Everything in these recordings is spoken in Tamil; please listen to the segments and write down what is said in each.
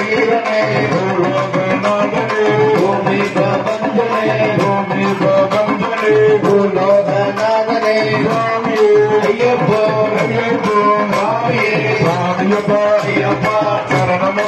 வீரனே பூமி பிரபஞ்சனே பூமி பிரபஞ்ச பூலோகநாதனே ஐயப்பா சரணமோ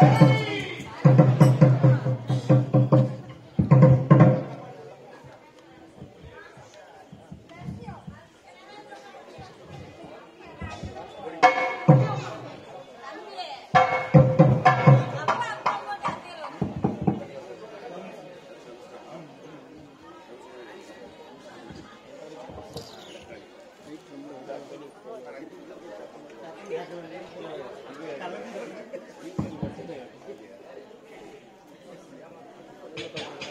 Gracias. Gracias.